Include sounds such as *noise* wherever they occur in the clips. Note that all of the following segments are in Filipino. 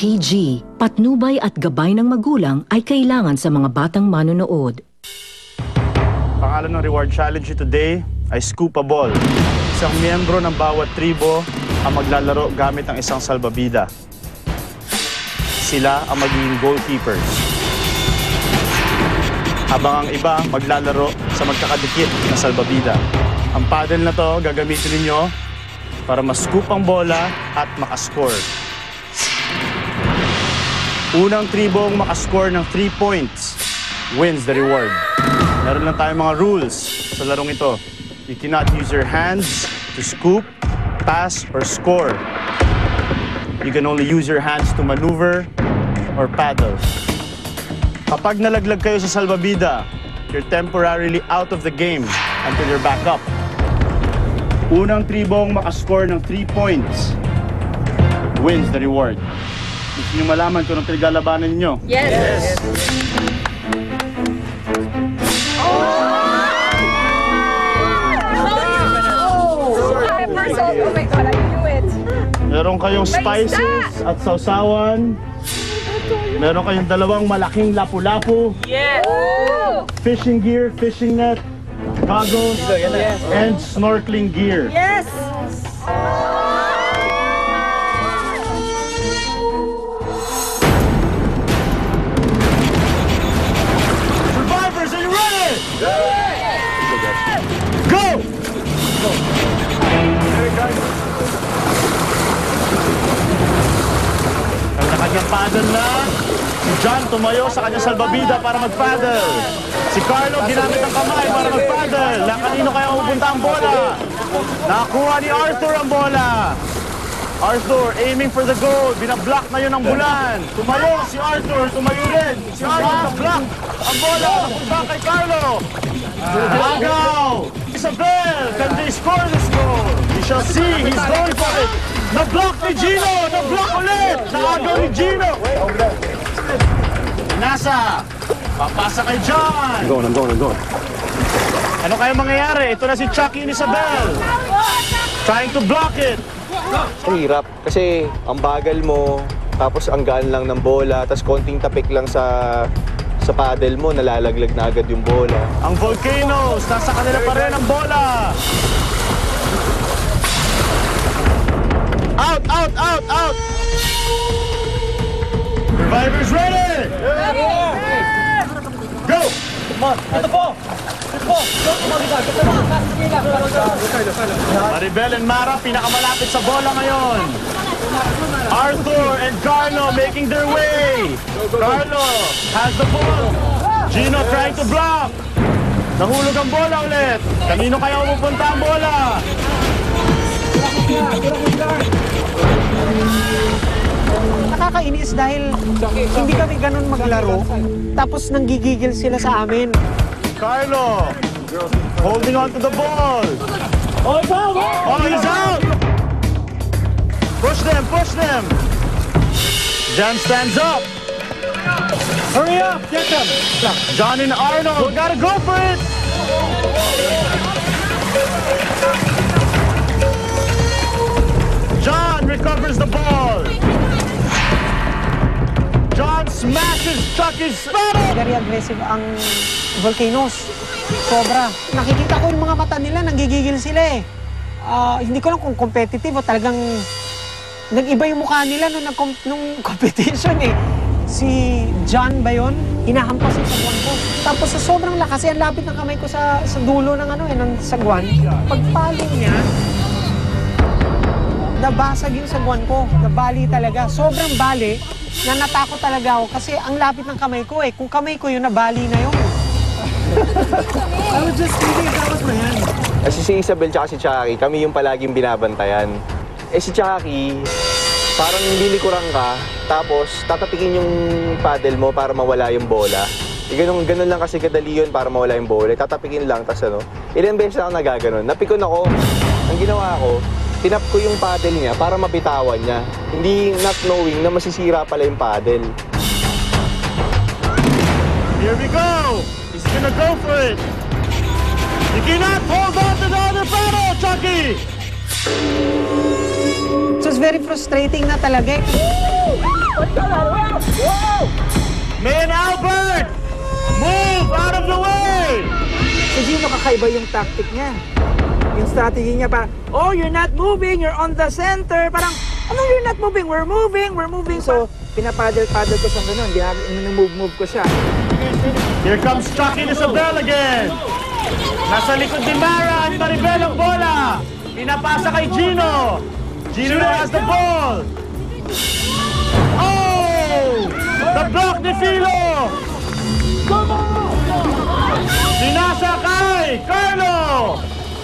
PG, patnubay at gabay ng magulang ay kailangan sa mga batang manonood. Pangalan ng reward challenge today ay Scoop a Ball. Isang miyembro ng bawat tribo ang maglalaro gamit ang isang salbabida. Sila ang magiging goalkeepers. Habang ang iba maglalaro sa magkakadikit na salbabida. Ang paddle na to gagamitin ninyo para ma-scoop ang bola at makascore. Unang tribong makascore ng 3 points wins the reward. Meron lang tayong mga rules sa larong ito. You cannot use your hands to scoop, pass, or score. You can only use your hands to maneuver or paddle. Kapag nalaglag kayo sa salbabida, you're temporarily out of the game until you're back up. Unang tribong makascore ng 3 points wins the reward. Gusto niyo malaman kung anong pinaglalabanan niyo? Yes. Oh! Peppers, oh it. Meron kayong spices at sausawan. Meron kayong dalawang malaking lapu-lapu, Yes. Oh! fishing gear, fishing net, goggles, and snorkeling gear. Yes. Go! Ang nakanyang paddle na, si John tumayo sa kanyang salbabida para mag-paddle. Si Carlo ginamit ang kamay para mag-paddle. Na kanino kaya pupunta ang bola? Nakakuha ni Arthur ang bola. Arthur aiming for the goal. Binablock na yun ng bulan. Tumayo si Arthur. Tumayo rin. Si Arthur na-block. Ang bola napunta kay Carlo. Agaw! Isabel, can they score this goal? We shall see. He's going for it. Na-block ni Gino. Na-block ulit. Naagaw ni Gino. Nasa. Papasa kay John. going, I'm going, I'm going. Ano kaya mangyayari? Ito na si Chucky and Isabel. Trying to block it. Ang hirap kasi ang bagal mo, tapos ang gaan lang ng bola, tapos konting tapik lang sa sa paddle mo, nalalaglag na agad yung bola. Ang Volcanoes, nasa kanila pa rin ang bola. Out, out, out, out. Survivors ready. Go. Maribel and Mara, pinakamalapit sa bola ngayon. Arthur and Carlo making their way. Carlo has the ball. Gino trying to block. Nahulog ang bola ulit. Kanino kaya pupunta ang bola? Nakakainis dahil hindi kami ganun maglaro. Tapos nanggigigil sila sa amin. Carlo holding on to the ball. Oh, he's out! Oh, he's out! Push them, push them. Jan stands up. Hurry up, get them. John and Arnold, gotta go for it. John recovers the ball. Smashes Chucky's spotted. Very aggressive ang Volcanoes. Sobra. Nakikita ko yung mga mata nila, nanggigigil sila eh. Ah, hindi ko lang kung competitive o talagang nag-iba yung mukha nila nung, nag- nung *laughs* competition eh. Si John ba yun? Hinahampas yung sagwan ko. Tapos sa sobrang lakas, eh, ang lapit ng kamay ko sa, sa dulo ng ano eh, ng sagwan. Pagpalo niya, nabasag yung sagwan ko. Nabali talaga. Sobrang bali na natakot talaga ako kasi ang lapit ng kamay ko eh. Kung kamay ko yun, nabali na yun. *laughs* Kasi si Isabel tsaka si Chucky, kami yung palaging binabantayan. Eh si Chucky, parang lilikuran ka, tapos tatapikin yung paddle mo para mawala yung bola. Eh, ganun, ganun lang kasi kadali yun para mawala yung bola. Eh, Tatapikin lang, tas ano. Ilang beses na ako nagaganon. Napikon ako. Ang ginawa ko, tinap ko yung paddle niya para mabitawan niya. Hindi not knowing na masisira pala yung paddle. Here we go. He's gonna go for it. You cannot hold on to the other paddle, Chucky. So it's very frustrating na talaga eh. May and Albert! Move out of the way! Si Gino kakaiba yung tactic niya. Yung strategy niya parang, oh, you're not moving, you're on the center. Parang, ano you're not moving? We're moving, we're moving. So, pinapaddle-paddle ko siyang ganun. Move-move ko siya. Here comes Chucky Isabel again. Nasa likod ni Mara at Maribel ang bola. Pinapasa kay Gino. Gino has the ball. Oh! The block ni Filo. Pinasa kay Carlo.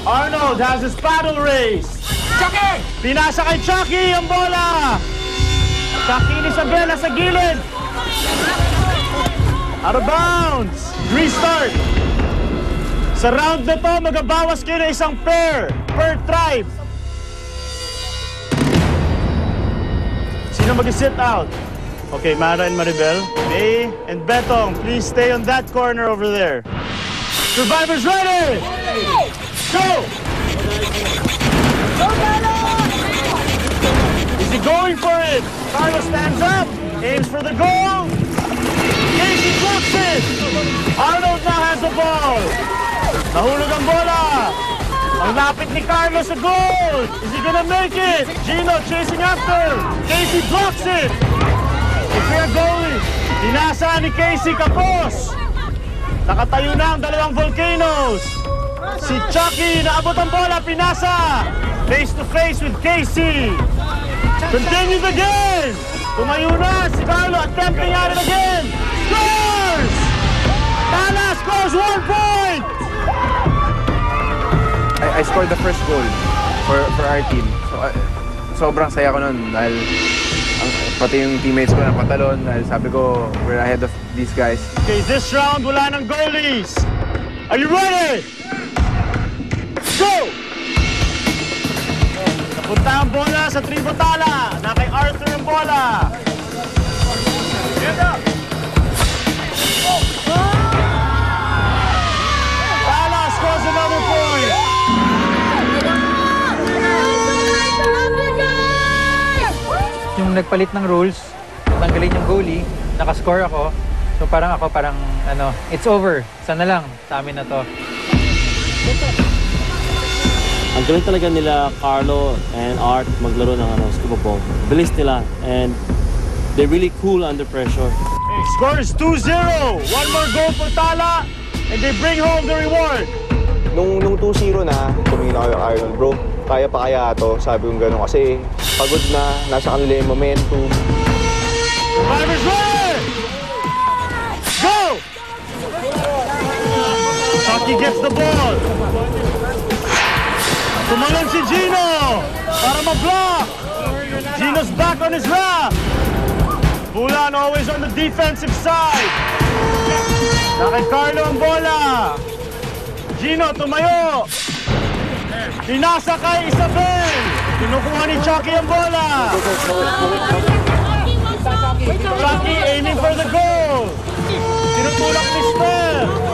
Arnold has his paddle race. Chucky! Pinasa kay Chucky ang bola. Chucky Isabel sa gilid. Out of bounds! Restart! Sa round na to, magabawas kayo ng isang pair per tribe. Sino mag-sit out? Okay, Mara and Maribel. May and Betong, please stay on that corner over there. Survivors ready! Go! Is he going for it? Carlos stands up, aims for the goal. Casey blocks it! Arnold now has the ball! Nahulog ang bola! Ang lapit ni Carlos sa goal! Is he gonna make it? Gino chasing after! Casey blocks it! A fair goalie! Dinasa ni Casey kapos! Nakatayo na ang dalawang volcanoes! Si Chucky naabot ang bola, pinasa! Face to face with Casey! Continue the game! Tumayo na si Carlo, attempting at it again! Scores! Tala scores one point! I, I scored the first goal for for our team. So, uh, sobrang saya ko nun dahil ang, pati yung teammates ko napatalon dahil sabi ko we're ahead of these guys. Okay, this round wala ng goalies. Are you ready? Go! Napunta ang bola sa Tributala. Na kay Arthur ang bola. Get up! Tala scores another yung nagpalit ng rules, tanggalin yung goalie, nakascore ako. So parang ako parang ano, it's over. Sana lang sa amin na to. Ang galing talaga nila Carlo and Art maglaro ng ano, scuba ball. Bilis nila and they're really cool under pressure. Okay, score is 2-0. One more goal for Tala and they bring home the reward. Nung, nung 2-0 na, tumingin ako kay Arnold, bro, kaya pa kaya to? Sabi ko gano'n kasi pagod na, nasa kanila yung momentum. Survivors ready! Go! Chucky gets the ball. Tumalon si Gino para ma-block. Gino's back on his lap. Bulan always on the defensive side. Nakay Carlo ang bola. Gino tumayo. Pinasa kay Isabel. Kinukuha ni Chucky ang bola. Chucky aiming for the goal. Tinutulak ni Steph.